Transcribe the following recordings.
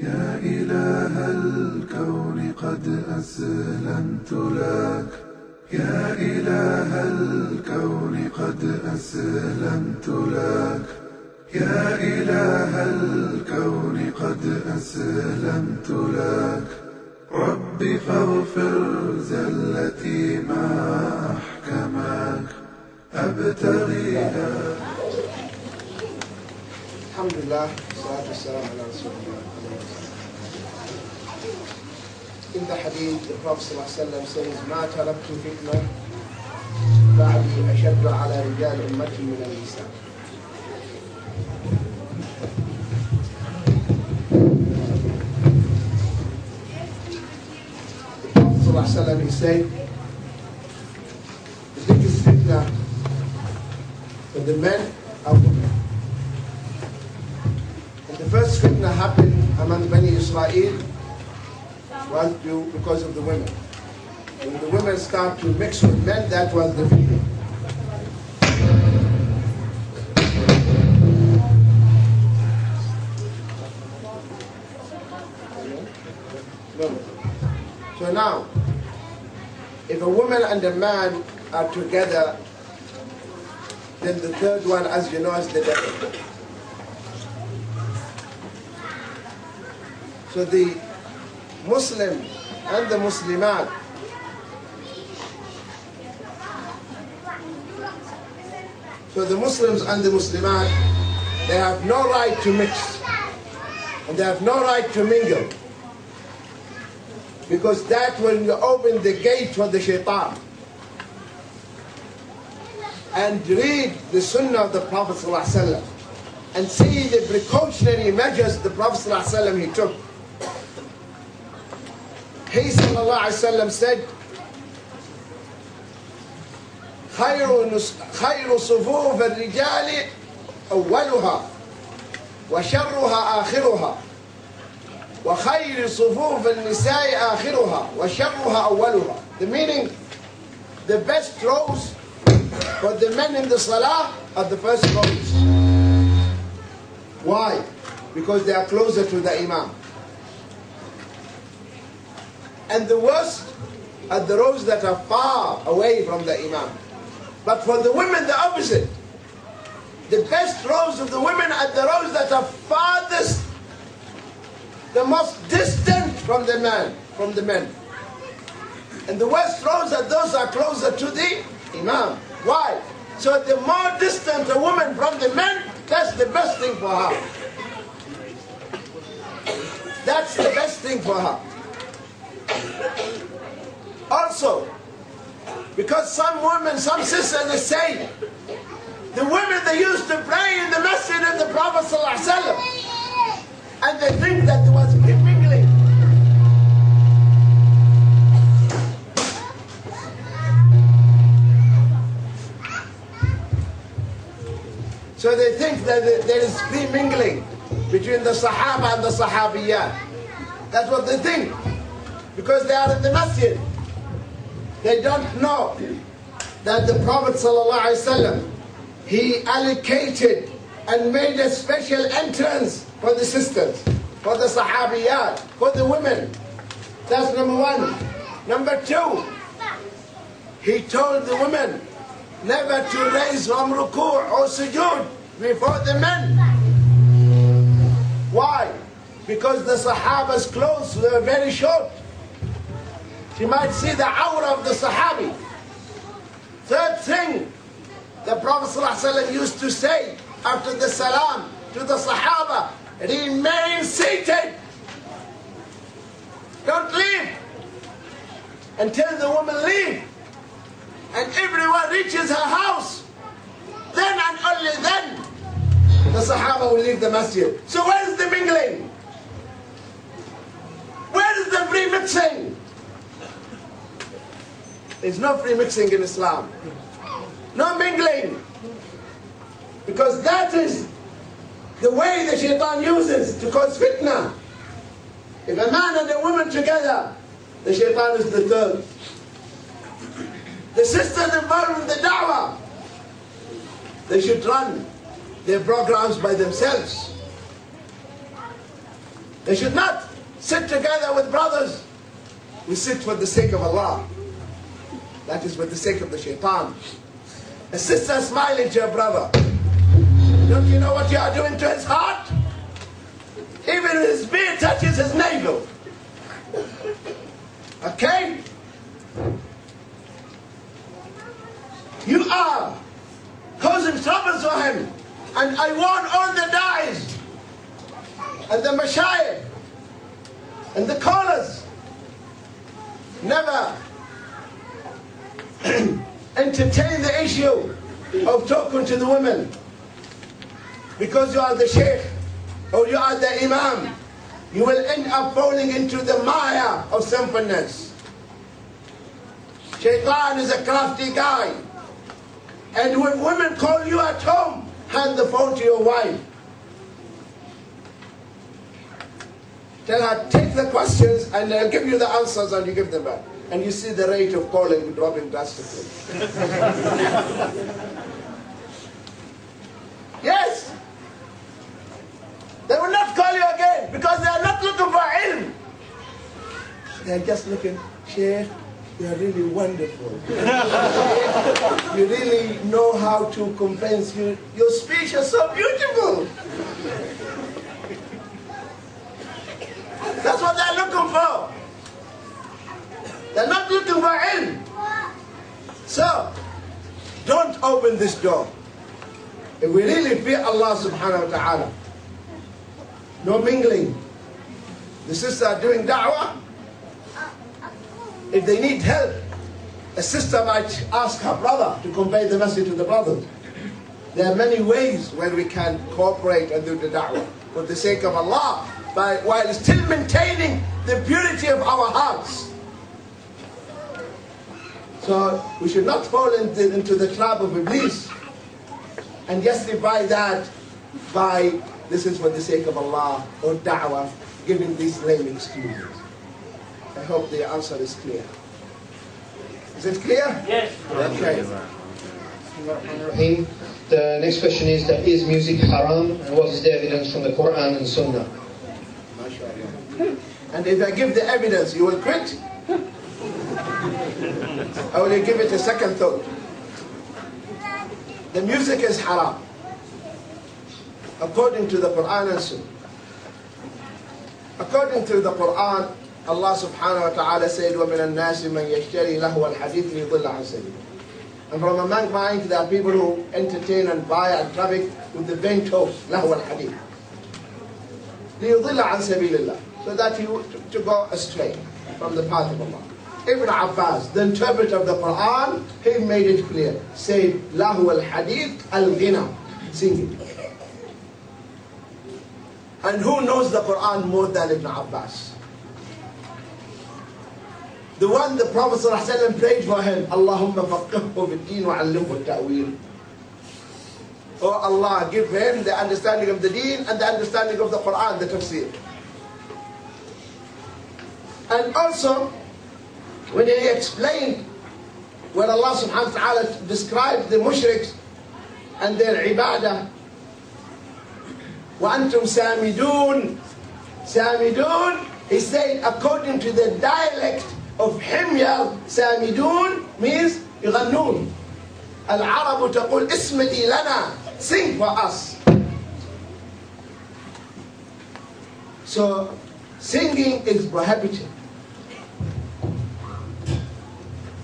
يا إله الكون قد أسلمت لك. يا إله الكون قد أسلمت لك. يا إله الكون قد أسلمت لك. رب فاغفر زلتي ما أحكمك. أبتغي الحمد لله والصلاة والسلام على رسول الله. In the hadith, the Prophet ﷺ says, ما تركت فتنة بعدي أشد على رجال أمتي من النساء. ﷺ, he said, the biggest fitna for the men are women. And the first fitna happened among Bani Israel was due because of the women. When the women start to mix with men, that was the. No. So now, if a woman and a man are together, then the third one, as you know, is the devil. So the Muslim and the Muslimat So the Muslims and the Muslimat, they have no right to mix. And they have no right to mingle. Because that will open the gate for the shaitan. And read the sunnah of the Prophet ﷺ and see the precautionary measures the Prophet ﷺ he took. He ﷺ said, خير صفوف الرجال أولها وشرها آخرها وخير صفوف النساء آخرها وشرها أولها The meaning, the best rows for the men in the salah are the first rows. Why? Because they are closer to the imam. And the worst are the rows that are far away from the imam. But for the women, the opposite. The best rows of the women are the rows that are farthest, the most distant from the man, from the men. And the worst rows are those that are closer to the imam. Why? So the more distant a woman from the men, that's the best thing for her. That's the best thing for her. Also, because some women, some sisters, they say, the women they used to pray in the masjid of the Prophet ﷺ, and they think that there was free mingling. So they think that there is free mingling between the Sahaba and the Sahabiyat. That's what they think. Because they are in the masjid. They don't know that the Prophet ﷺ, he allocated and made a special entrance for the sisters, for the Sahabiyat, for the women. That's number one. Number two, he told the women never to raise from ruku' or sujood before the men. Why? Because the Sahaba's clothes were very short. She might see the aura of the Sahabi. Third thing, the Prophet ﷺ used to say after the salam to the Sahaba, remain seated. Don't leave until the woman leave and everyone reaches her house. Then and only then the Sahaba will leave the masjid. So where is the mingling? Where is the free mixing? There's no free mixing in Islam. No mingling. Because that is the way the shaitan uses to cause fitna. If a man and a woman together, the shaitan is the third. The sisters involved in the da'wah, they should run their programs by themselves. They should not sit together with brothers. We sit for the sake of Allah. That is for the sake of the shaitan. A sister smile at your brother. Don't you know what you are doing to his heart? Even his beard touches his navel. Okay? You are causing troubles for him. And I warn all the dies and the mashayikh and the callers never entertain the issue of talking to the women. Because you are the sheikh or you are the imam you will end up falling into the mire of sinfulness. Shaitan is a crafty guy. And when women call you at home hand the phone to your wife. Tell her, take the questions and they'll give you the answers and you give them back. And you see the rate of calling dropping drastically. yes. They will not call you again because they are not looking for ilm. They are just looking, Sheikh, you are really wonderful. you really know how to convince you. Your speech is so beautiful. That's what they're looking for. They're not looking for ilm. So, don't open this door. If we really fear Allah subhanahu wa ta'ala, no mingling. The sisters are doing da'wah. If they need help, a sister might ask her brother to convey the message to the brothers. There are many ways where we can cooperate and do the da'wah for the sake of Allah by, while still maintaining the purity of our hearts. So we should not fall into, into the trap of Iblis and justify that by this is for the sake of Allah or da'wah, giving these lame excuses. I hope the answer is clear. Is it clear? Yes. Okay. Rahim. The next question is that is music haram and what is the evidence from the Quran and Sunnah? And if I give the evidence, you will quit? I will give it a second thought. The music is haram. According to the Quran and Sunnah. According to the Quran, Allah subhanahu wa ta'ala said, وَمِنَ النَّاسِ مَنْ يَشْتَرِي لَهْوَ الْحَدِيثِ لِيضِلَّ عَنْ سَبِيلِ And from among mankind, there are people who entertain and buy and traffic with the vain talk, لهو الحديث. ليضل عن سبيل الله so that you to, to go astray from the path of Allah. Ibn Abbas, the interpreter of the Quran, he made it clear. Say, lahu al hadith al ghina, singing. And who knows the Quran more than Ibn Abbas? The one the Prophet ﷺ prayed for him, Allahumma faqihhu bid-deen wa 'allimhu at-ta'wil. Oh Allah, give him the understanding of the deen and the understanding of the Quran, the tafsir. And also, when he explained, when Allah subhanahu wa ta'ala described the mushriks and their ibadah, وَأَنْتُمْ سَامِدُونَ سَامِدُونَ He said, according to the dialect of Himyar, سَامِدُونَ means يغنون. العرب تقول اسمدي لنا sing for us. So singing is prohibited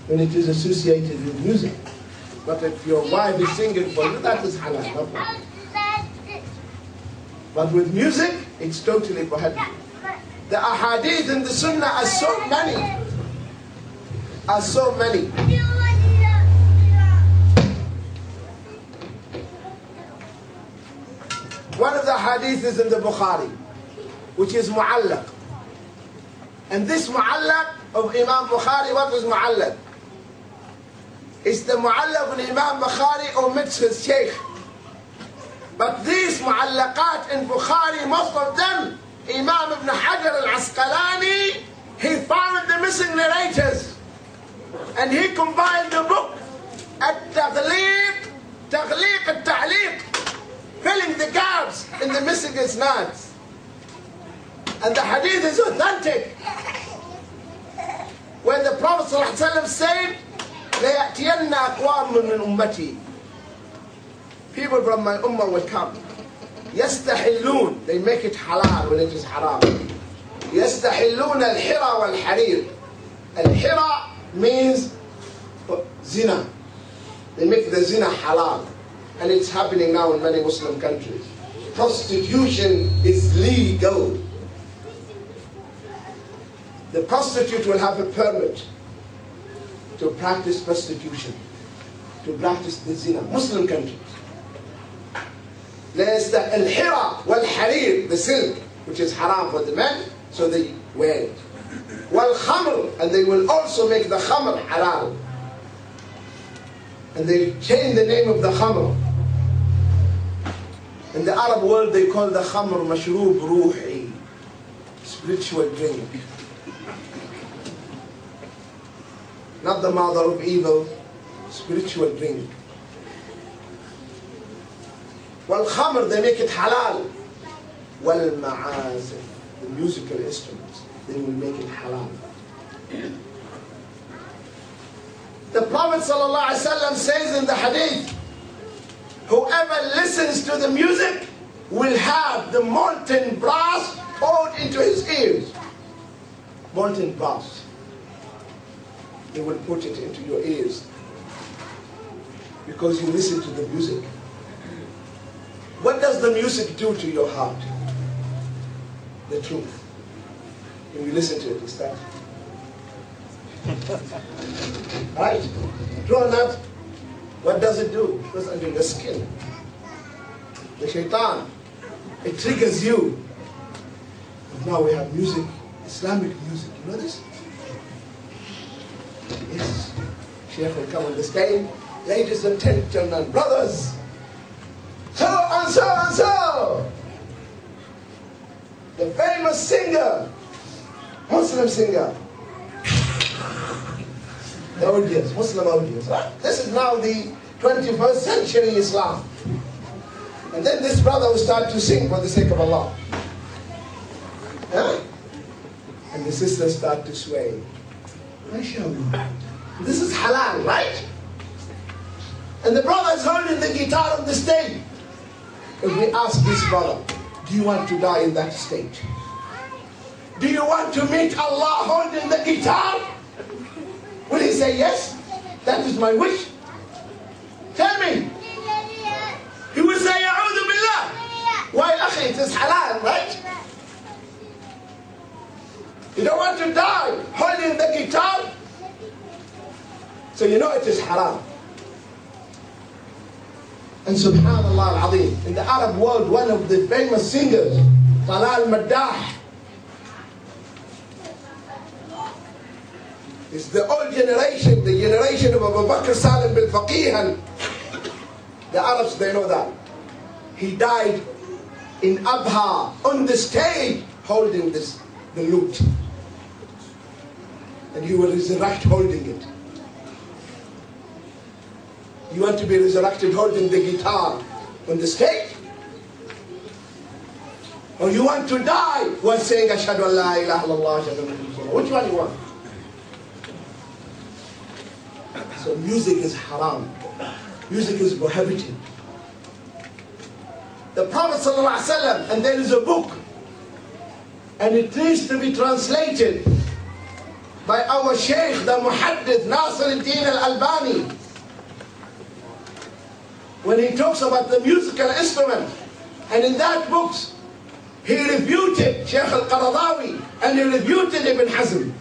When it is associated with music. But if your wife is singing for you, that is halal. No. But with music, it's totally prohibited. The ahadith in the sunnah are so many. Are so many. One of the hadith is in the Bukhari, which is mu'allaq. And this mu'allaq of Imam Bukhari, what is mu'allaq? It's the mu'allaq when Imam Bukhari omits his sheikh. But these mu'allaqat in Bukhari, most of them, Imam Ibn Hajar al-Asqalani, he found the missing narrators. And he compiled the book, At-Taghliq, Taghliq al-Ta'liq, filling the gaps in the missing isnads. And the hadith is authentic. When the Prophet ﷺ said, لَيَأْتِيَنَّ أَقْوَامٌ مِّنْ أُمَّتِي People from my ummah will come. يستحلون they make it halal when it is haram يستحلون الحرى والحرير الحرى means zina they make the zina halal and it's happening now in many Muslim countries prostitution is legal the prostitute will have a permit to practice prostitution to practice the zina Muslim countries there's the al-hira wal-harir, the silk, which is haram for the men, so they wear it. Wal-khamr, and they will also make the khamr halal. And they change the name of the khamr. In the Arab world, they call the khamr mashroob ruhi, spiritual drink. not the mother of evil, spiritual drink. well khamr they make it halal. Well, ma'az, the musical instruments they will make it halal. The Prophet ﷺ says in the hadith, whoever listens to the music will have the molten brass poured into his ears. Molten brass they will put it into your ears because you listen to the music what does the music do to your heart? The truth. When you listen to it, it's that. right? True or not? What does it do? It goes under your skin. The shaitan. It triggers you. But now we have music, Islamic music. You know this? Yes. Sheikh will come on the stage. Ladies and gentlemen, brothers, so and so and so. The famous singer, Muslim singer. The audience, Muslim audience. Right? This is now the 21st century Islam. And then this brother will start to sing for the sake of Allah. Huh? And the sisters start to sway. MashaAllah. This is halal, right? And the brother is holding the guitar on the stage. If we ask this brother, do you want to die in that state? Do you want to meet Allah holding the guitar? Will he say yes? That is my wish. Tell me. He will say, A'udhu Billah. Why, akhi, it is halal, right? You don't want to die holding the guitar? So you know it is haram. And subhanallah al-azim, in the Arab world, one of the famous singers, Talal Maddah, is the old generation, the generation of Abu Bakr Salim bil Faqih. The Arabs, they know that. He died in Abha, on the stage, holding this, the lute. And he will resurrect holding it. You want to be resurrected holding the guitar on the stage? Or you want to die while saying Ashhadu an la ilaha illallah, Which one you want? So music is haram. Music is prohibited. The Prophet ﷺ, and there is a book, and it needs to be translated by our Shaykh, the Muhaddith Nasir al-Din al-Albani when he talks about the musical instrument. And in that book, he refuted Sheikh al-Qaradawi and he refuted Ibn Hazm.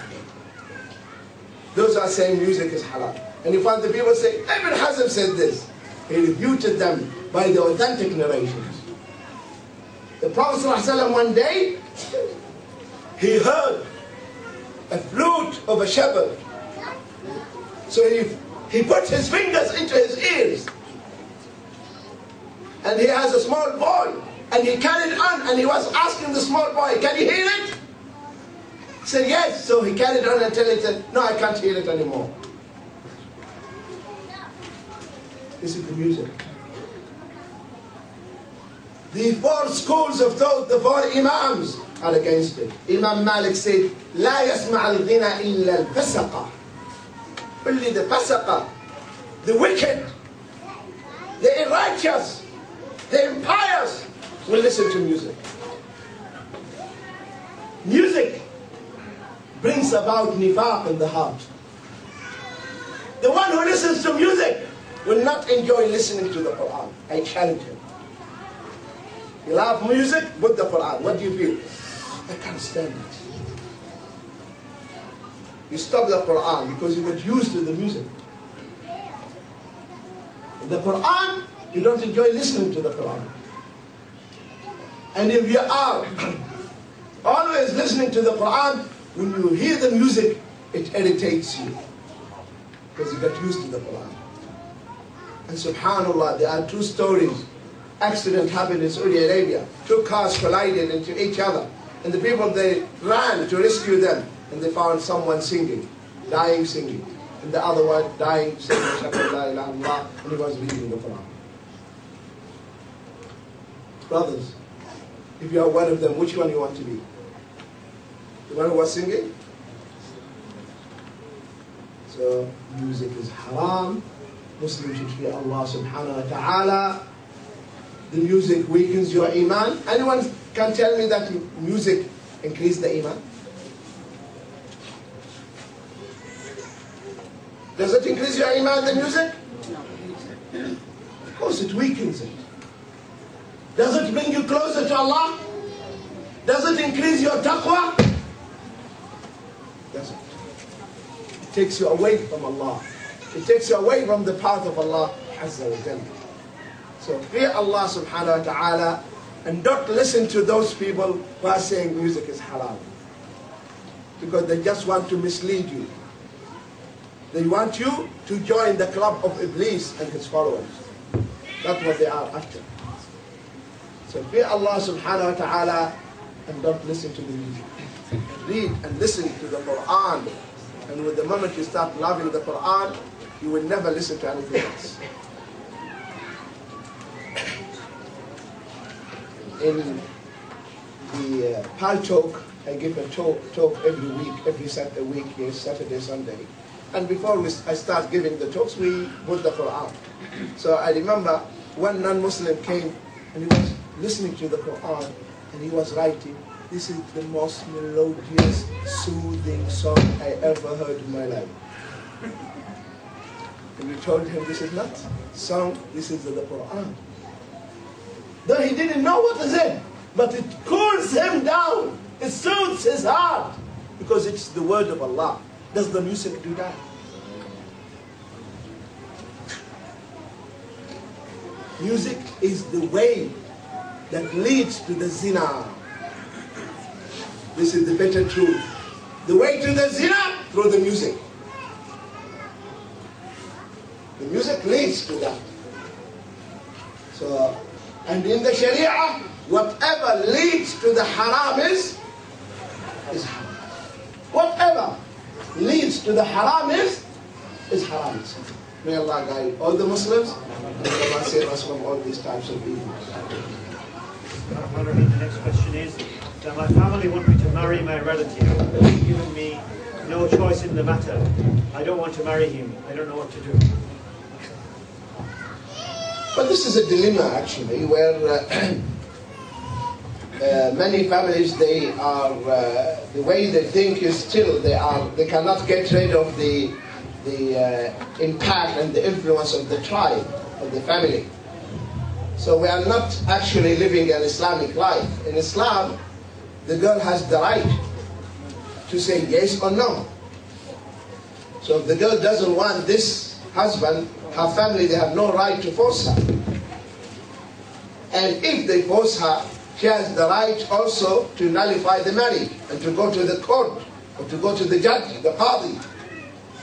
Those are saying music is halal. And you find the people say, Ibn Hazm said this. He refuted them by the authentic narrations. The Prophet ﷺ one day, he heard a flute of a shepherd. So he, he put his fingers into his ears and he has a small boy and he carried on and he was asking the small boy, can you hear it? He said, yes. So he carried on until he said, no, I can't hear it anymore. This is the music. The four schools of thought, the four imams, are against it. Imam Malik said, لا يسمع الغنى إلا الفسقة. Only the fasaqa, the wicked, the righteous, the impious will listen to music. Music brings about nifaq in the heart. The one who listens to music will not enjoy listening to the Quran. I challenge him. You love music, put the Quran. What do you feel? I can't stand it. You stop the Quran because you get used to the music. The Quran, you don't enjoy listening to the Quran. And if you are always listening to the Quran, when you hear the music, it irritates you. Because you get used to the Quran. And subhanAllah, there are two stories. Accident happened in Saudi Arabia. Two cars collided into each other. And the people, they ran to rescue them. And they found someone singing, dying singing. And the other one dying singing, and he was reading the Quran. Brothers, if you are one of them, which one you want to be? The one who was singing? So music is haram. Muslims should fear Allah subhanahu wa ta'ala. The music weakens your iman. Anyone can tell me that music increase the iman? Does it increase your iman, the music? No. Of course, it weakens it. Does it bring you closer to Allah? Does it increase your taqwa? Does it? It takes you away from Allah. It takes you away from the path of Allah Azza wa Jalla. So fear Allah subhanahu wa ta'ala and don't listen to those people who are saying music is halal. Because they just want to mislead you. They want you to join the club of Iblis and his followers. That's what they are after. So fear Allah subhanahu wa ta'ala and don't listen to the music. Read and listen to the Quran. And with the moment you start loving the Quran, you will never listen to anything else. In the uh, Paltalk, I give a talk, talk every week, every Saturday week, yes, Saturday, Sunday. And before we, I start giving the talks, we put the Quran. So I remember one non-Muslim came and he was listening to the Quran and he was writing, this is the most melodious, soothing song I ever heard in my life. And we told him this is not song, this is the Quran. Though he didn't know what is it, but it cools him down. It soothes his heart because it's the word of Allah. Does the music do that? Music is the way that leads to the zina. This is the better truth. The way to the zina through the music. The music leads to that. So, and in the Sharia, whatever leads to the haram is, is haram. Whatever leads to the haram is, is haram. May Allah guide all the Muslims and Allah save us from all these types of evils. The next question is that my family want me to marry my relative. Given me no choice in the matter. I don't want to marry him. I don't know what to do. But this is a dilemma actually, where uh, uh, many families they are uh, the way they think is still they are they cannot get rid of the the uh, impact and the influence of the tribe of the family. So we are not actually living an Islamic life. In Islam, the girl has the right to say yes or no. So if the girl doesn't want this husband, her family, they have no right to force her. And if they force her, she has the right also to nullify the marriage and to go to the court or to go to the judge, the qadi.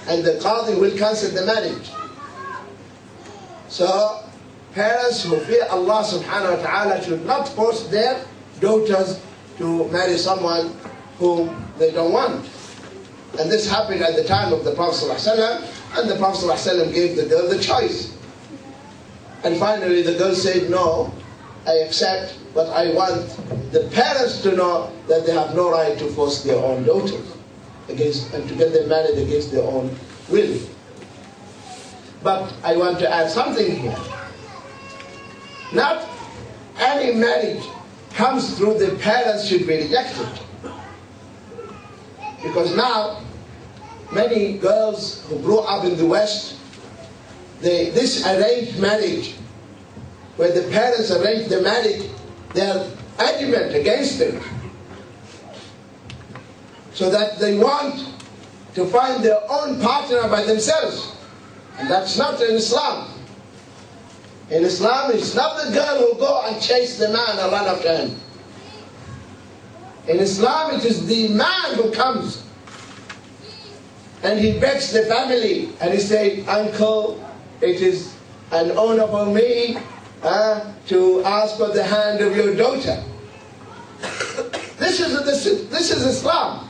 And the qadi will cancel the marriage. So parents who fear Allah subhanahu wa ta'ala should not force their daughters to marry someone whom they don't want. And this happened at the time of the Prophet ﷺ, and the Prophet ﷺ gave the girl the choice. And finally the girl said, no, I accept But I want the parents to know that they have no right to force their own daughters against and to get them married against their own will. But I want to add something here. Not any marriage comes through the parents should be rejected. Because now, many girls who grew up in the West, they, this arranged marriage, where the parents arrange the marriage, they are adamant against it. So that they want to find their own partner by themselves. And that's not in Islam. In Islam, it's not the girl who go and chase the man and run after him. In Islam, it is the man who comes and he begs the family and he say, Uncle, it is an honor for me uh, to ask for the hand of your daughter. this, is, this, is, this is Islam.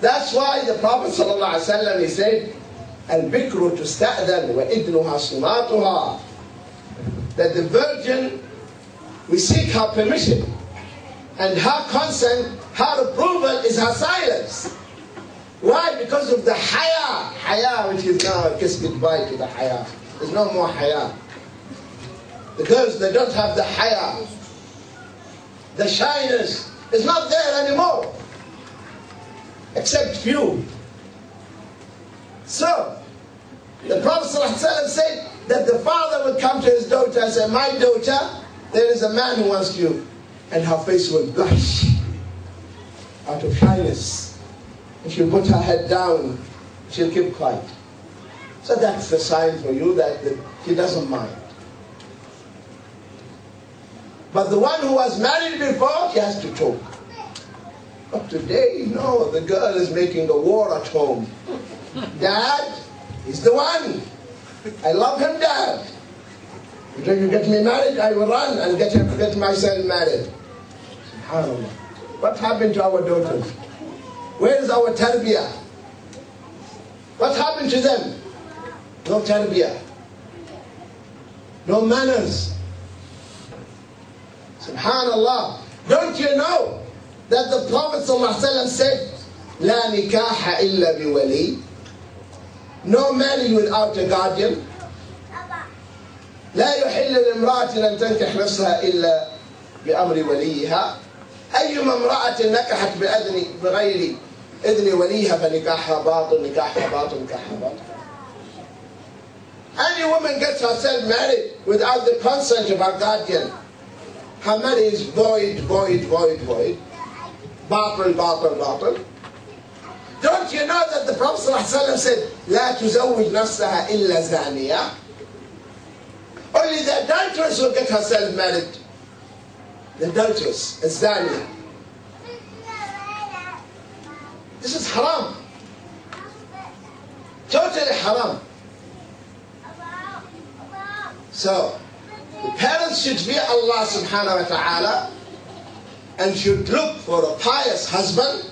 That's why the Prophet ﷺ, he said, البكر تستأذن وإذنها صماتها that the virgin we seek her permission and her consent her approval is her silence why because of the haya haya which is now a kiss goodbye to the haya there's no more haya the girls they don't have the haya the shyness is not there anymore except few so the Prophet ﷺ said that the father would come to his daughter and say, My daughter, there is a man who wants you. And her face would blush out of shyness. And she'll put her head down. She'll keep quiet. So that's the sign for you that he doesn't mind. But the one who was married before, he has to talk. But today, no, the girl is making a war at home. Dad, He's the one. I love him, Dad. If you get me married, I will run and get, him, get myself married. SubhanAllah. What happened to our daughters? Where is our tarbiyah? What happened to them? No tarbiyah. No manners. Subhanallah. Don't you know that the Prophet ﷺ said, لا نكاح إلا بولي no marriage without a guardian لا يحل لامرأة أن تنكح نفسها إلا بأمر وليها أيما امرأة نكحت بأذن بغير إذن وليها فنكاحها باطل نكاحها باطل نكاحها باطل Any woman gets herself married without the consent of her guardian, her marriage is void, void, void, void. Batil, batil, batil. Don't you know that the Prophet ﷺ said, لا تزوج نفسها إلا زانية? Only the adulteress will get herself married. The adulteress, a zania. This is haram. Totally haram. So, the parents should fear Allah subhanahu wa ta'ala and should look for a pious husband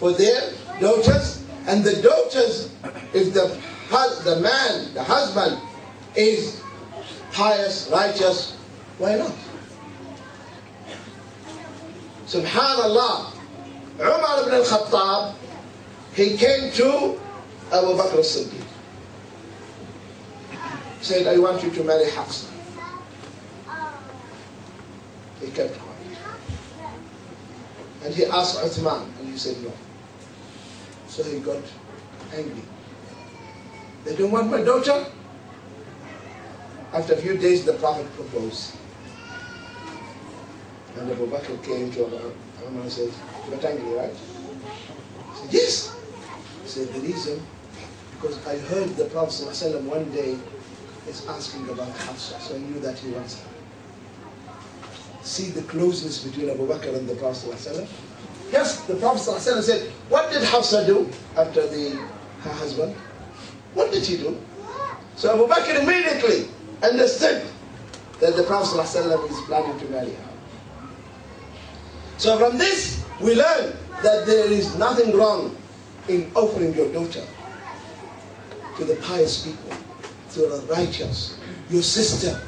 for their daughters. And the daughters, if the, the man, the husband, is pious, righteous, why not? Subhanallah. Umar ibn al-Khattab, he came to Abu Bakr as-Siddiq. Said, I want you to marry Hafsa. He kept quiet. And he asked Uthman, and he said no. So he got angry. They don't want my daughter? After a few days, the Prophet proposed. And Abu Bakr came to Umar and said, You got angry, right? He said, Yes. He said, The reason, because I heard the Prophet one day is asking about Hafsa, so I knew that he wants her. See the closeness between Abu Bakr and the Prophet? Yes, the Prophet said, what did Hafsa do after the, her husband? What did she do? So Abu Bakr immediately understood that the Prophet is planning to marry her. So from this, we learn that there is nothing wrong in offering your daughter to the pious people, to the righteous, your sister.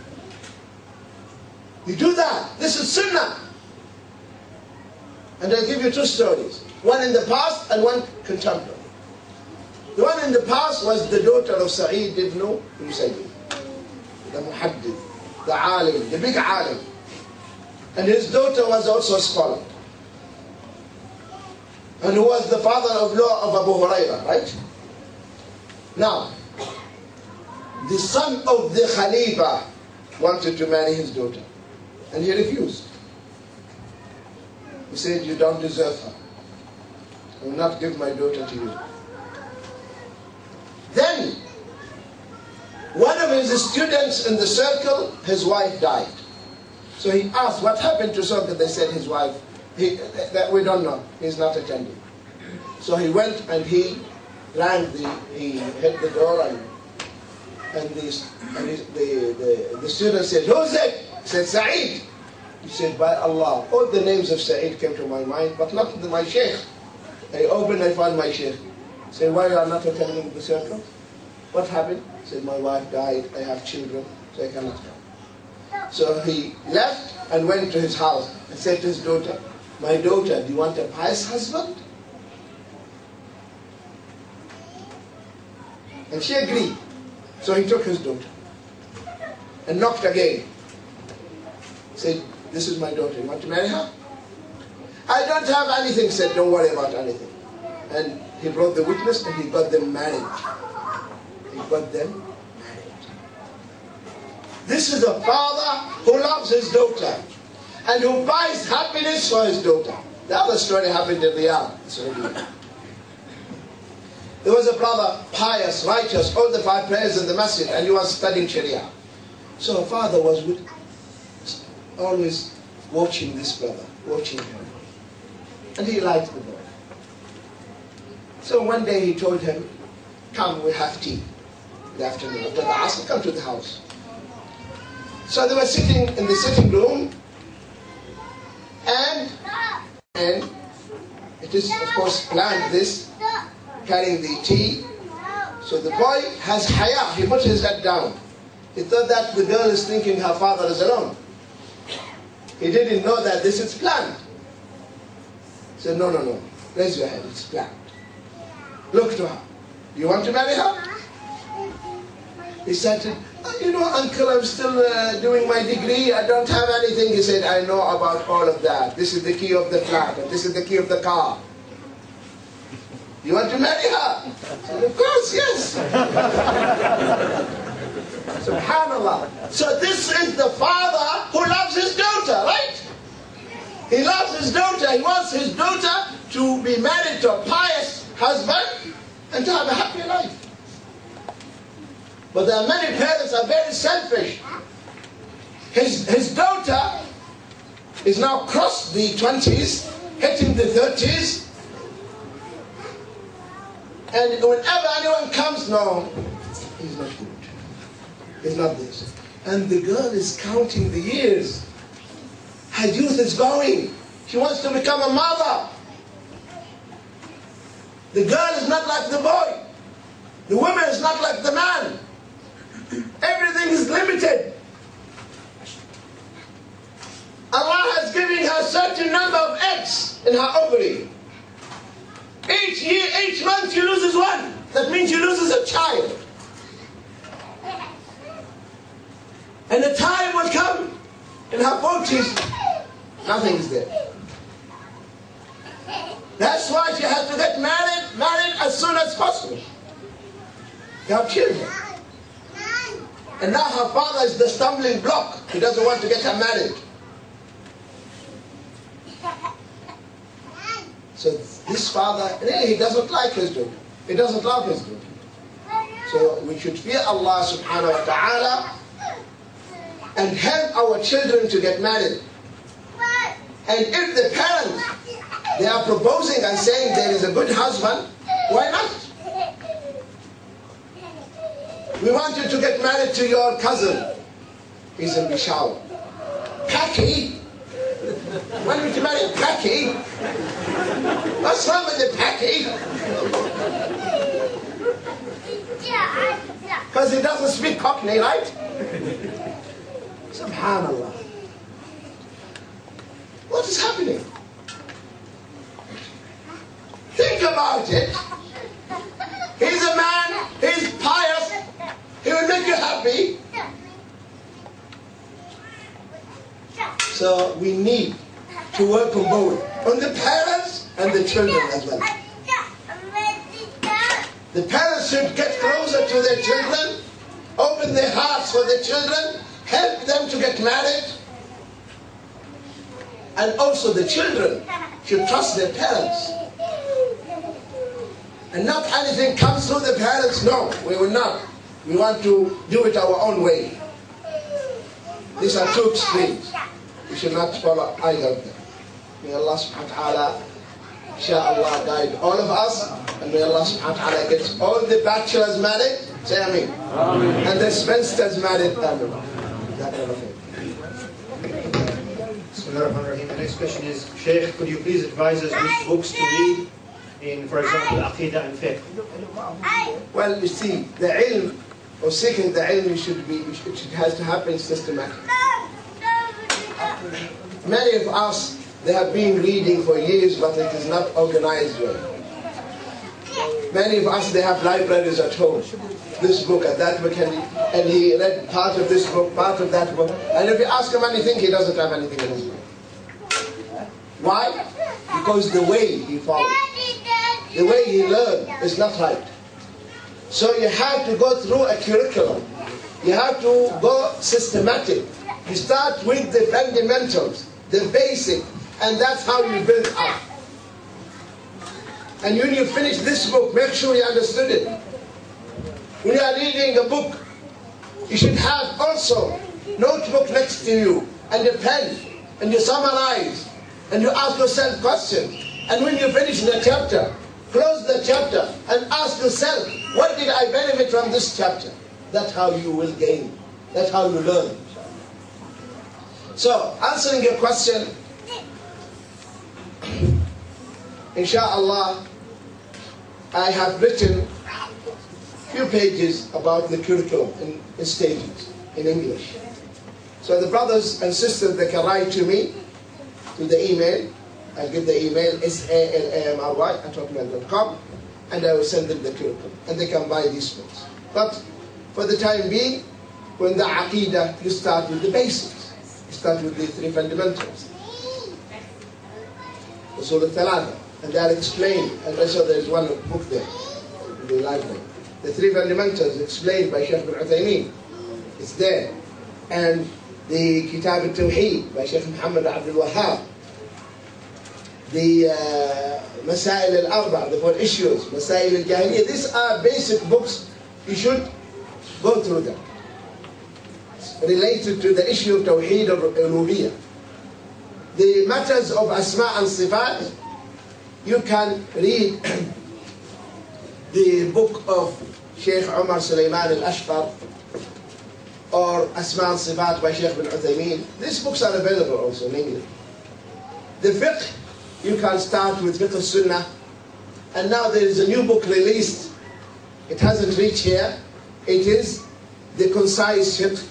You do that. This is sunnah. And I'll give you two stories. One in the past and one contemporary. The one in the past was the daughter of Sa'id ibn Musayyib, the muhaddith, the alim, the big alim. And his daughter was also a scholar. And who was the father-of-law of Abu Hurairah, right? Now, the son of the Khalifa wanted to marry his daughter. And he refused. He said, you don't deserve her. I will not give my daughter to you. Then, one of his students in the circle, his wife died. So he asked, what happened to Soka? They said his wife, he, that we don't know. He's not attending. So he went and he rang the, he hit the door and, and, this, and the, the, the student said, who's it? He said, Sa'id. He said, by Allah. All the names of Sa'id came to my mind, but not my sheikh. I opened, I found my sheikh. Said, why are you are not attending the circle? What happened? He Said, my wife died, I have children, so I cannot come. So he left and went to his house and said to his daughter, my daughter, do you want a pious husband? And she agreed. So he took his daughter and knocked again. Said, this is my daughter, you want to marry her? I don't have anything, said, don't worry about anything. And he brought the witness and he got them married. He got them married. This is a father who loves his daughter and who buys happiness for his daughter. The other story happened in Riyadh. There was a brother, pious, righteous, all the five prayers in the masjid, and he was studying Sharia. So a father was with, always watching this brother, watching him. And he liked the boy. So one day he told him, come, we have tea in the afternoon. After the asr, come to the house. So they were sitting in the sitting room, and, and it is, of course, planned this, carrying the tea. So the boy has haya, he put his head down. He thought that the girl is thinking her father is alone. He didn't know that this is planned. He said, no, no, no, raise your head, it's planned. Look to her. You want to marry her? He said, you know, uncle, I'm still uh, doing my degree. I don't have anything. He said, I know about all of that. This is the key of the flat, and this is the key of the car. You want to marry her? Said, of course, yes. Subhanallah. So this is the father who loves his daughter, right? He loves his daughter. He wants his daughter to be married to a pious husband and to have a happy life. But there are many parents are very selfish. His, his daughter is now crossed the 20s, hitting the 30s. And whenever anyone comes, no, he's not good. He's not this. And the girl is counting the years. Her youth is going. She wants to become a mother. The girl is not like the boy. The woman is not like the man. Everything is limited. Allah has given her a certain number of eggs in her ovary. Each year, each month she loses one. That means she loses a child. And the time will come in her 40s, nothing is there. That's why she has to get married, married as soon as possible. To have children. And now her father is the stumbling block. He doesn't want to get her married. So this father, really he doesn't like his daughter. He doesn't love his daughter. So we should fear Allah subhanahu wa ta'ala and help our children to get married. And if the parents, they are proposing and saying there is a good husband, why not? We want you to get married to your cousin. He's in Peshawar. Paki? Want me you marry Paki? What's wrong with the Paki? Because he doesn't speak Cockney, right? Subhanallah. What is happening? Think about it. He's a man, he's pious, he will make you happy. So we need to work on both, on the parents and the children as well. The parents should get closer to their children, open their hearts for their children, help them to get married. And also the children should trust their parents. And not anything comes through the parents. No, we will not. We want to do it our own way. These are two extremes. We should not follow either of them. May Allah subhanahu wa ta'ala, inshallah, guide all of us. And may Allah subhanahu wa ta'ala get all the bachelors married. Say Ameen. And the spinsters married. Ameen. Bismillahirrahmanirrahim. The next question is, Sheikh, could you please advise us which books to read in, for example, Aqidah and Fiqh? Well, you see, the ilm, or seeking the ilm, should be, it should, has to happen systematically. Many of us, they have been reading for years, but it is not organized well. Many of us, they have libraries at home. This book and that book, and he, and he read part of this book, part of that book. And if you ask him anything, he doesn't have anything in his book. Why? Because the way he follows, the way he learned is not right. So you have to go through a curriculum. You have to go systematic. You start with the fundamentals, the basic, and that's how you build up. And when you finish this book, make sure you understood it. When you are reading a book, you should have also notebook next to you and a pen, and you summarize, and you ask yourself questions. And when you finish the chapter, close the chapter and ask yourself, what did I benefit from this chapter? That's how you will gain. That's how you learn. So, answering your question, inshallah, I have written few pages about the curriculum in, in stages in English. So the brothers and sisters, they can write to me to the email. I give the email s-a-l-a-m-r-y at hotmail.com and I will send them the curriculum and they can buy these books. But for the time being, when the aqidah, you start with the basics. You start with the three fundamentals. Usul al-Thalatha. And they are explained, and also there is one book there in the library. The three fundamentals explained by Sheikh bin Uthaymeen. It's there. And the Kitab al-Tawheed by Sheikh Muhammad Abdul Wahhab. The uh, four issues, Masail al-Jahiliyyah. These are basic books. You should go through them. Related to the issue of Tawheed al-Uluhiyyah. The matters of Asma and Sifat, you can read the book of Sheikh Umar Sulaiman al-Ashqar or Asma and Sifat by Sheikh bin Uthaymeen. These books are available also in English. The fiqh, you can start with fiqh al-Sunnah. And now there is a new book released. It hasn't reached here. It is the concise fiqh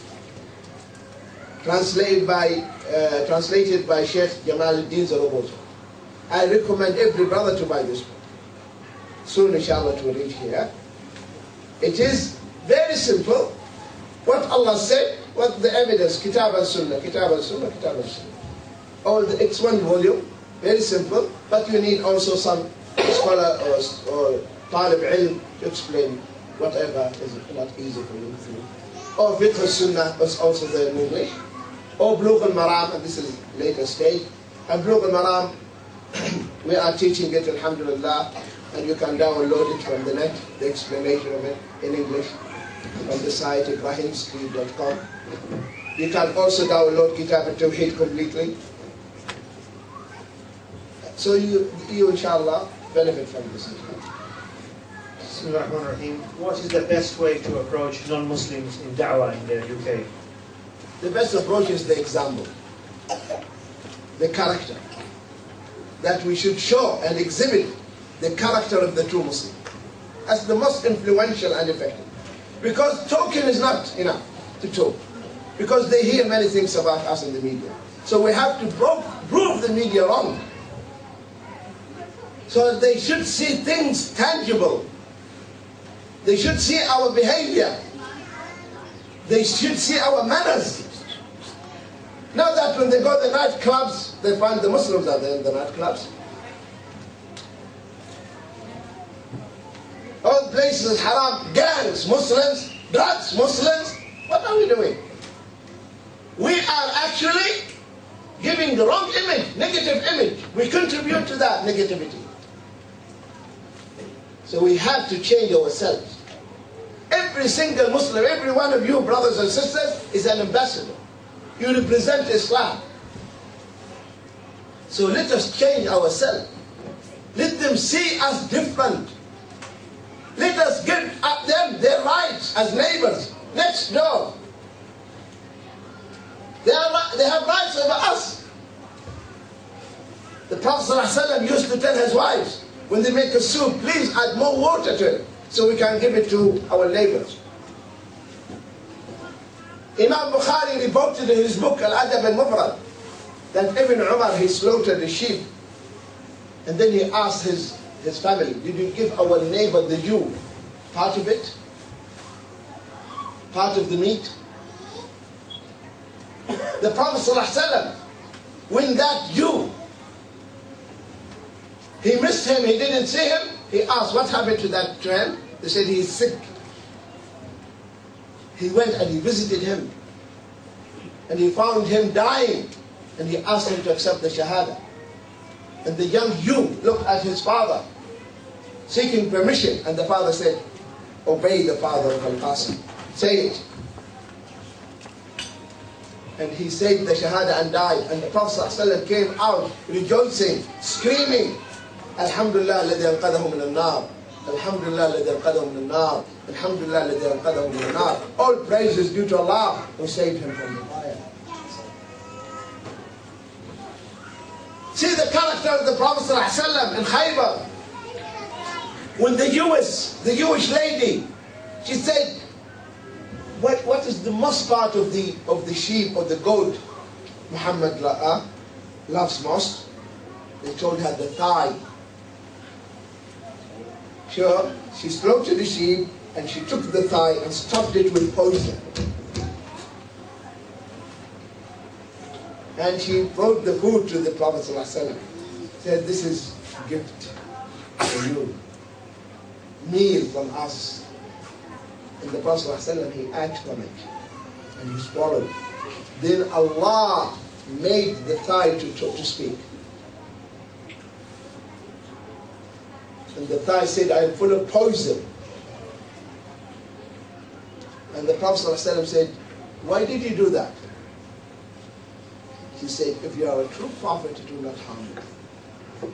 translated by, uh, translated by Sheikh Jamaluddin Zarabozo. I recommend every brother to buy this book. Soon, inshallah, it will reach here. It is very simple. What Allah said, what the evidence, Kitab and Sunnah, Kitab and Sunnah, Kitab and Sunnah. All the, it's one volume, very simple, but you need also some scholar or, or talib ilm to explain whatever is not easy for you to do. Or Fiqh Sunnah is also there in English. Or Bulugh al-Maram, and this is later stage. And Bulugh al-Maram, we are teaching it, alhamdulillah, and you can download it from the net, the explanation of it in English from the site ibrahimstreet.com. You can also download Kitab al-Tawheed completely. So you, you inshallah, benefit from this. What is the best way to approach non-Muslims in da'wah in the UK? The best approach is the example, the character. That we should show and exhibit the character of the true Muslim as the most influential and effective. Because talking is not enough to talk. Because they hear many things about us in the media. So we have to prove the media wrong. So they should see things tangible. They should see our behavior. They should see our manners. Now that when they go to the nightclubs, they find the Muslims are there in the nightclubs. All places haram, gangs, Muslims, drugs, Muslims. What are we doing? We are actually giving the wrong image, negative image. We contribute to that negativity. So we have to change ourselves. Every single Muslim, every one of you brothers and sisters is an ambassador. You represent Islam. So let us change ourselves. Let them see us different. Let us give up them their rights as neighbors door. They, are, they have rights over us. The Prophet ﷺ used to tell his wives, when they make a soup, please add more water to it so we can give it to our neighbors. Imam Bukhari reported in his book Al-Adab al-Mufrad that Ibn Umar, he slaughtered a sheep and then he asked his, his family, did you give our neighbor the Jew part of it? Part of the meat? The Prophet ﷺ, when that Jew, he missed him, he didn't see him, he asked, what happened to that him? They said, he is sick. He went and he visited him. And he found him dying. And he asked him to accept the Shahada. And the young Jew looked at his father, seeking permission. And the father said, obey the father of Al-Qasim. Say it. And he said the Shahada and died. And the Prophet ﷺ came out rejoicing, screaming, Alhamdulillah, الذي أنقذه من النار. Alhamdulillah, الذي أنقذه من النار. Alhamdulillah, الذي أنقذه من النار. All praise is due to Allah who saved him from the fire. See the character of the Prophet ﷺ in Khaybar. When the Jewish, the Jewish lady, she said, what, what is the most part of the, of the sheep or the goat Muhammad uh, loves most? They told her the thigh. Sure, she slaughtered the sheep and she took the thigh and stuffed it with poison. And she brought the food to the Prophet. Said, this is gift for you. Meal from us. And the Prophet ﷺ, he ate from it. And he swallowed. Then Allah made the thigh to, to, to speak. And the thigh said, I am full of poison. And the Prophet ﷺ said, why did you do that? He said, if you are a true prophet, it will not harm you.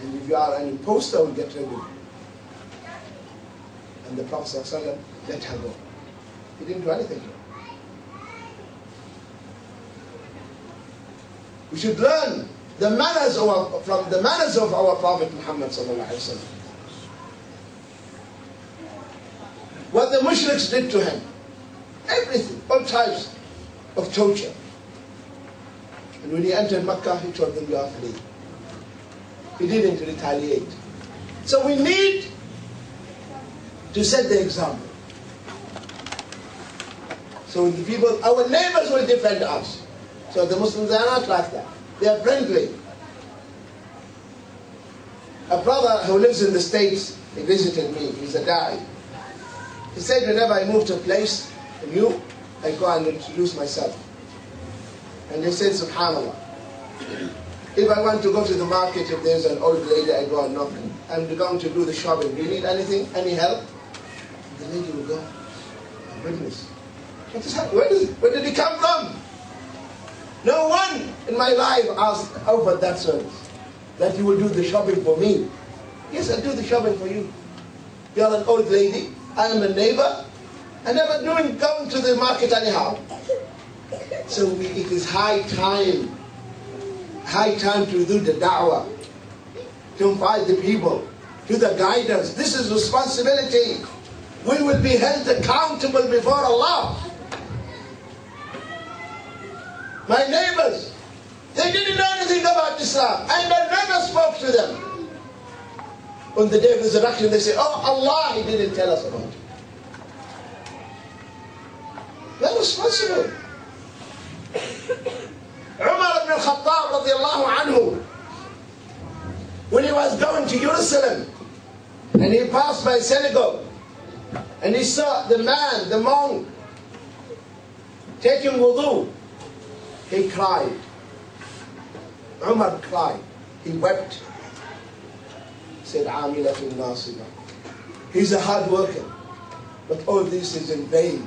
And if you are an impostor, will get rid of you. And the Prophet ﷺ let her go. He didn't do anything to her. We should learn the manners of our, from the manners of our Prophet Muhammad wasallam. What the mushriks did to him, everything, all types of torture. And when he entered Mecca, he told them, you are free. He didn't retaliate. So we need to set the example. So the people, our neighbors will defend us. So the Muslims are not like that. They are friendly. A brother who lives in the States, he visited me. He's a guy. He said, whenever I move to a place new, I go and introduce myself. And he said, Subhanallah. If I want to go to the market, if there's an old lady, I go and knock. I'm going to do the shopping. Do you need anything? Any help? The lady will go, goodness. What is happening? Where, where did he come from? No one in my life asked offered that service. That you will do the shopping for me. Yes, I'll do the shopping for you. You're an old lady. I am a neighbor. I never doing going to the market anyhow. So we, it is high time, high time to do the da'wah, to invite the people, to the guidance. This is responsibility. We will be held accountable before Allah. My neighbors, They didn't know anything about Islam, and I never spoke to them. On the day of resurrection, they say, Oh, Allah, He didn't tell us about it. They're responsible. Umar ibn radiallahu anhu, when he was going to Jerusalem, and he passed by synagogue, and he saw the man, the monk, taking wudu, he cried. Umar cried. He wept. Said, Amilatun Nasiba. He's a hard worker, but all this is in vain.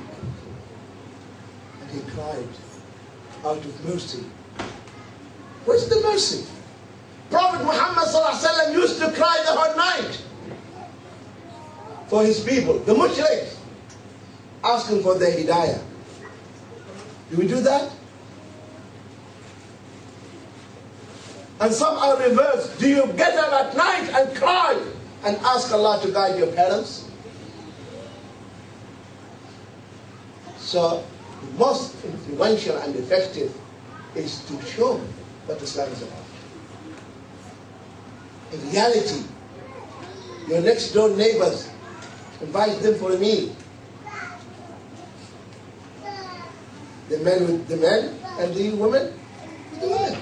And he cried out of mercy. Where's the mercy? Prophet Muhammad used to cry the whole night for his people, the mushriks, asking for their hidayah. Do we do that? And some are reversed. Do you get up at night and cry and ask Allah to guide your parents? So, the most influential and effective is to show what Islam is about. In reality, your next door neighbors, invite them for a meal. The men with the men and the women with the women.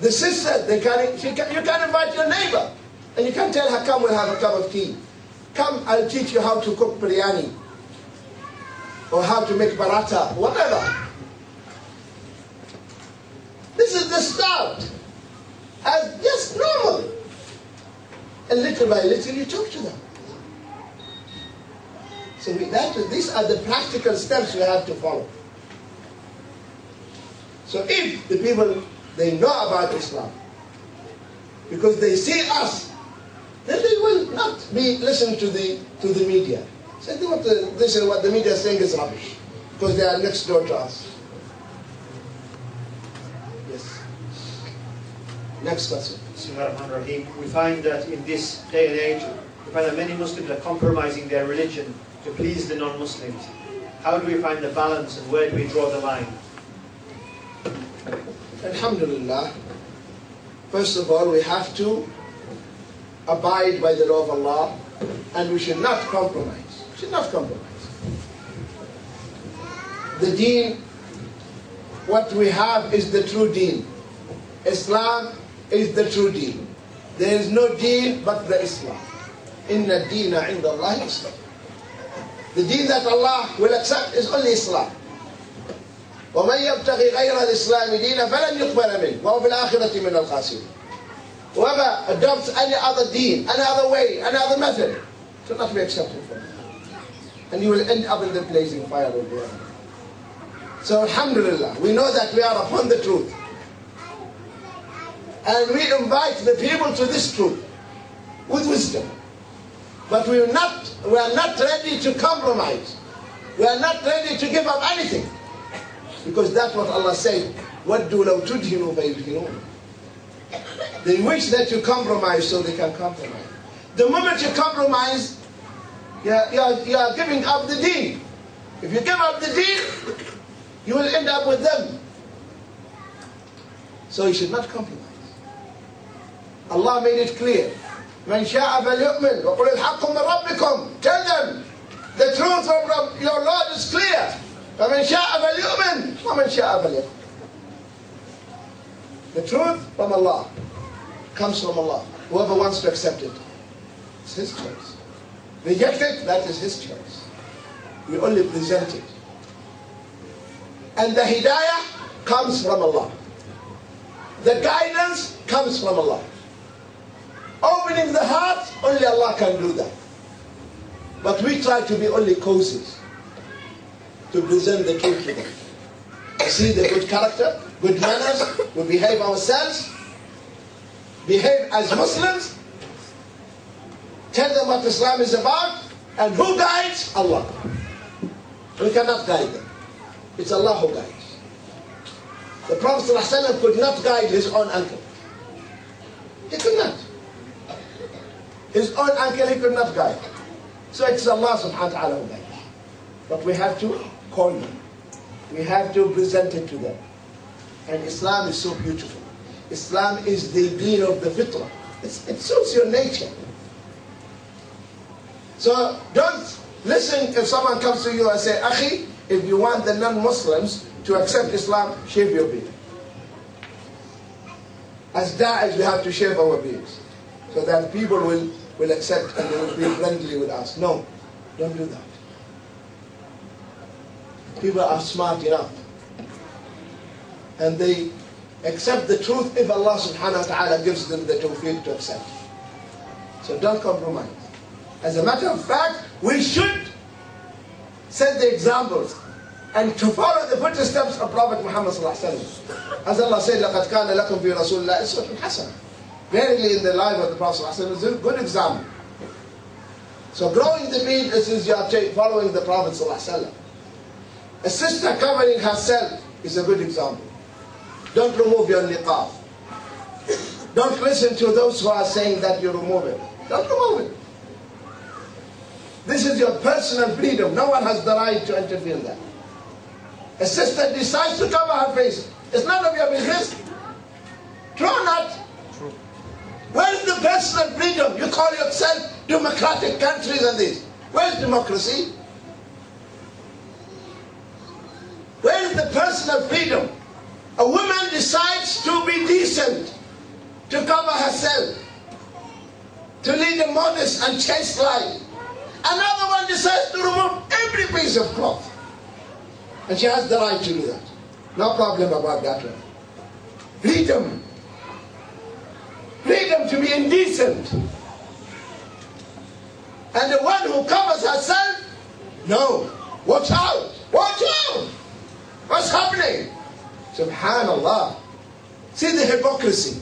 The sister, they can, she can, you can invite your neighbor and you can tell her, come, we'll have a cup of tea. Come, I'll teach you how to cook biryani or how to make paratha, whatever. This is the start. As just normal. And little by little you talk to them. So we, that, these are the practical steps we have to follow. So if the people, they know about Islam, because they see us, then they will not be listening to the, to the media. Say, what the, what the media is saying is rubbish, because they are next door to us. Yes. Next question. We find that in this day and age, we find that many Muslims are compromising their religion to please the non-Muslims. How do we find the balance and where do we draw the line? Alhamdulillah. First of all, we have to abide by the law of Allah and we should not compromise. We Should not compromise. The deen, what we have is the true deen. Islam is the true deen. There is no deen but the Islam. Inna deena inda Allah Islam. The deen that Allah will accept is only Islam. ومن يبتغي غير الإسلام دينا فلن يقبل منه وهو في الآخرة من الخاسرين. Whoever adopts any other deen, any other way, any other method, will not be accepted from him. And you will end up in the blazing fire of the other. So Alhamdulillah, we know that we are upon the truth. And we invite the people to this truth with wisdom. But we are not, we are not ready to compromise. We are not ready to give up anything. Because that's what Allah said. وَدُّوا لَوْ تُدْهِنُوا فَيُدْهِنُونَ They wish that you compromise so they can compromise. The moment you compromise, you're, you're, you're giving up the deen. If you give up the deen, you will end up with them. So you should not compromise. Allah made it clear. من شاء فليؤمن وقل الحق من ربكم. Tell them the truth from your Lord is clear. فمن شاء فليؤمن ومن شاء فليكفر. The truth from Allah comes from Allah. Whoever wants to accept it, it's his choice. Reject it, that is his choice. We only present it. And the hidayah comes from Allah. The guidance comes from Allah. Opening the heart, only Allah can do that. But we try to be only causes to present the truth to them. See the good character, good manners, we behave ourselves, behave as Muslims, tell them what Islam is about, and who guides? Allah. We cannot guide them. It's Allah who guides. The Prophet could not guide his own uncle. He could not. His own uncle he could not guide. So it's Allah subhanahu wa ta'ala who guides. But we have to call them. We have to present it to them. And Islam is so beautiful. Islam is the deen of the fitrah. It's, it suits your nature. So don't listen if someone comes to you and say, Akhi, if you want the non-Muslims to accept Islam, shave your beard. As da'is, we have to shave our beards. So that people will, will accept and they will be friendly with us. No, don't do that. People are smart enough. And they accept the truth if Allah subhanahu wa ta'ala gives them the tawfiq to accept. So don't compromise. As a matter of fact, we should set the examples and to follow the footsteps of Prophet Muhammad sallallahu alaihi wasallam. As Allah said, لَقَدْ كَانَ لَكُمْ فِي رَسُولِ اللَّهِ إِسْوَةٌ حَسَنَةٌ Verily in the life of the Prophet alaihi wasallam is a good example. So growing the beard is your following the Prophet. A sister covering herself is a good example. Don't remove your niqab. Don't listen to those who are saying that you remove it. Don't remove it. This is your personal freedom. No one has the right to interfere in that. A sister decides to cover her face. It's none of your business. Or not? Where is the personal freedom? You call yourself democratic countries and this. Where is democracy? Where is the personal freedom? A woman decides to be decent, to cover herself, to lead a modest and chaste life. Another one decides to remove every piece of cloth. And she has the right to do that. No problem about that one. Freedom. Freedom to be indecent. And the one who covers herself, no. Watch out. Watch out. What's happening? Subhanallah. See the hypocrisy.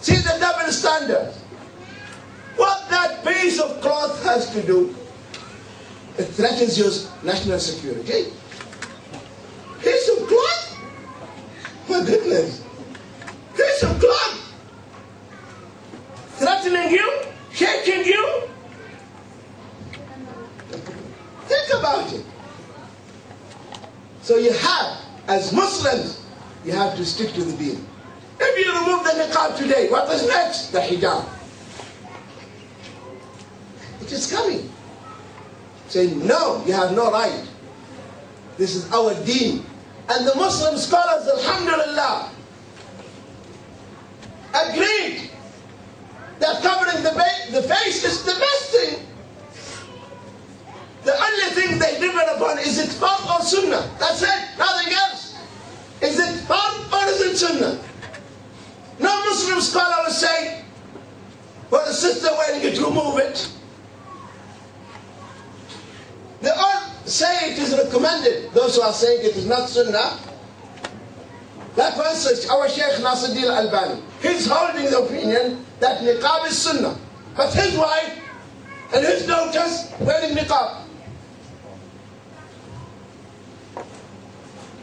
See the double standard. What that piece of cloth has to do, it threatens your national security. Piece of cloth? My goodness. Piece of cloth. Threatening you? Shaking you? Think about it. So you have, as Muslims, you have to stick to the deen. If you remove the niqab today, what is next? The hijab. It is coming. Say, no, you have no right. This is our deen. And the Muslim scholars, alhamdulillah, agreed that covering the, the face is the best thing. The only thing they differ upon is it fard or sunnah. That's it, nothing else. Is it fard or is it sunnah? No Muslim scholar will say, well, the sister wearing it, remove it. They all say it is recommended. Those who are saying it is not sunnah. For instance, our Sheikh Nasiruddin Albani. He's holding the opinion that niqab is sunnah. But his wife and his daughters wearing niqab.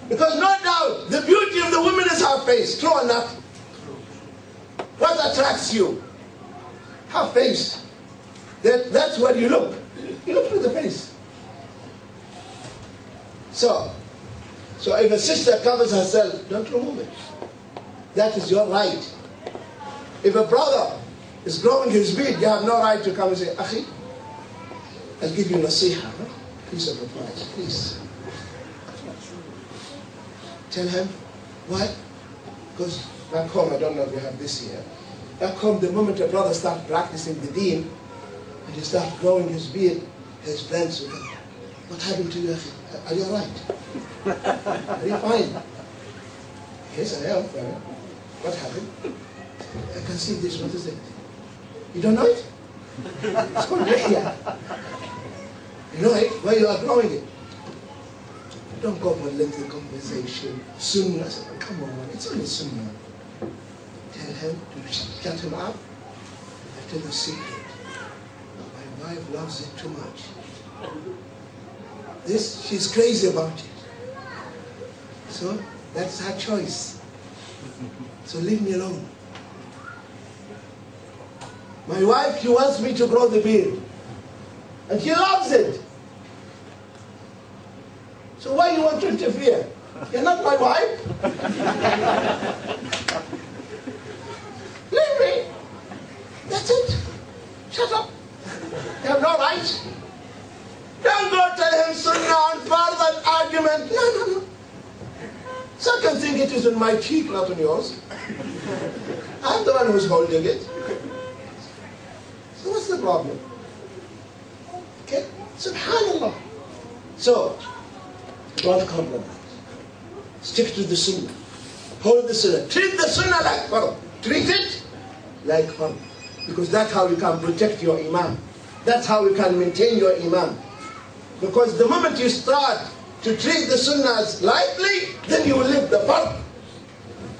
Because no doubt, the beauty of the woman is her face, true or not? What attracts you? Her face. That, that's where you look. You look to the face. So, so if a sister covers herself, don't remove it. That is your right. If a brother is growing his beard, you have no right to come and say, Akhi, I'll give you nasiha, no? piece of advice, please. Tell him, why? Because back home, I don't know if you have this here. Back home, the moment a brother starts practicing the deen, and he starts growing his beard, his friends will come, what happened to you? Are you alright? Are you fine? Yes, I am. What happened? I can see this. What is it? You don't know it? It's called lihya. You know it? Where you are growing it. Don't go for lengthy conversation. Sunnah. Come on, it's only sunnah. Tell him to shut him up. I tell the secret. My wife loves it too much. This, she's crazy about it. So that's her choice. So leave me alone. My wife, she wants me to grow the beard. And she loves it. So why you want to interfere? You're not my wife. Leave me. That's it. Shut up. You have no right. Don't go tell him sunnah and further argument. No, no, no. Second thing, it is on my cheek, not on yours. I'm the one who's holding it. So what's the problem? Okay? Subhanallah. So, don't compromise. Stick to the sunnah. Hold the sunnah. Treat the sunnah like fard. Treat it like fard. Because that's how you can protect your iman. That's how you can maintain your iman. Because the moment you start to treat the sunnahs lightly, then you will live the fard.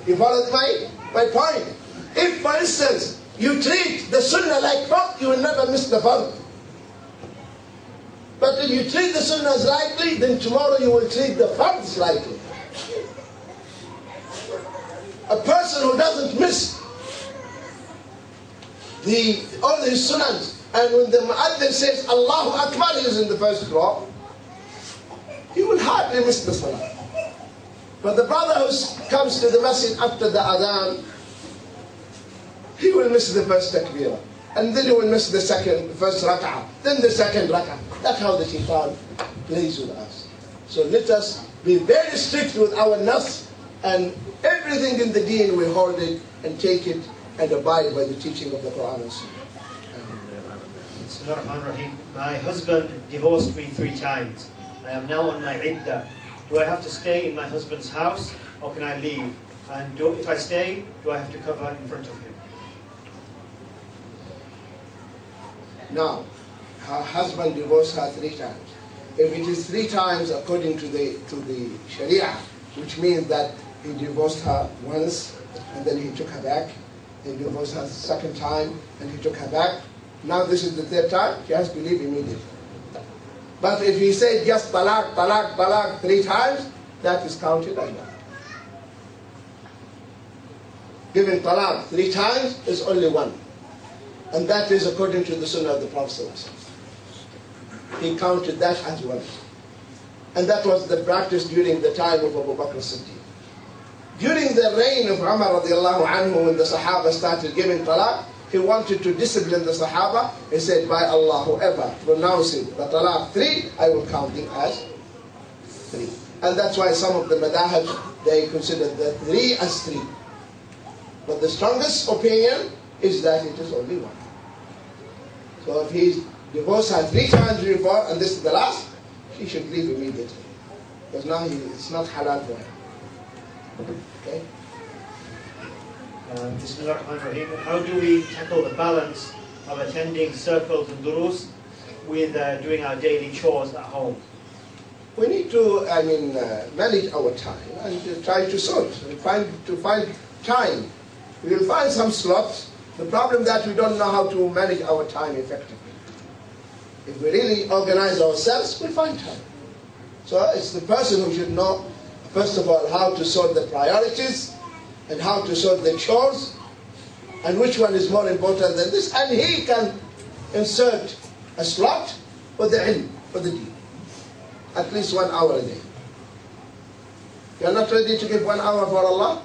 You follow my, my point? If, for instance, you treat the sunnah like fard, you will never miss the fard. But if you treat the sunnahs lightly, then tomorrow you will treat the fards lightly. A person who doesn't miss the all his sunnahs, and when the muaddin says Allahu Akbar, is in the first row, he will hardly miss the salah. But the brother who comes to the masjid after the adhan, he will miss the first takbirah. And then he will miss the second, the first rak'ah, then the second rak'ah. That's how the shaitan plays with us. So let us be very strict with our nafs and everything in the deen we hold it and take it and abide by the teaching of the Quran and Sunnah. My husband divorced me three times. I am now on my iddah. Do I have to stay in my husband's house or can I leave? And do, if I stay, do I have to cover in front of him? Now, her husband divorced her three times. If it is three times according to the to the Sharia, which means that he divorced her once and then he took her back, he divorced her second time and he took her back. Now this is the third time, he has to leave immediately. But if he said just talak, talak, talak three times, that is counted as. Giving talak three times is only one. And that is according to the sunnah of the Prophet. He counted that as one. And that was the practice during the time of Abu Bakr Siddiq. During the reign of Umar radiallahu anhu, when the Sahaba started giving talaq, he wanted to discipline the Sahaba. He said, by Allah, whoever pronounces the talaq three, I will count him as three. And that's why some of the madahib, they consider the three as three. But the strongest opinion is that it is only one. So if he's divorced her three times before, and this is the last, she should leave immediately. Because now he, it's not halal for her. Okay? Bismillahirrahmanirrahim. How do we tackle the balance of attending circles and durus with uh, doing our daily chores at home? We need to, I mean, uh, manage our time and try to sort, find, to find time. We will find some slots. The problem that we don't know how to manage our time effectively. If we really organize ourselves, we'll find time. So it's the person who should know, first of all, how to sort the priorities and how to sort the chores and which one is more important than this. And he can insert a slot for the ilm, for the deen. At least one hour a day. You're not ready to give one hour for Allah?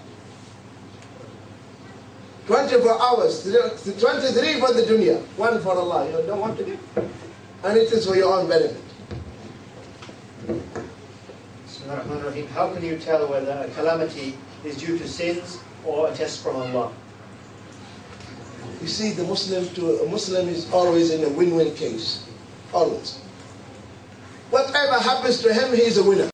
24 hours, 23 for the dunya, one for Allah. You don't want to give? And it is for your own benefit. How can you tell whether a calamity is due to sins or a test from Allah? You see, the Muslim to a Muslim is always in a win-win case. Always. Whatever happens to him, he is a winner.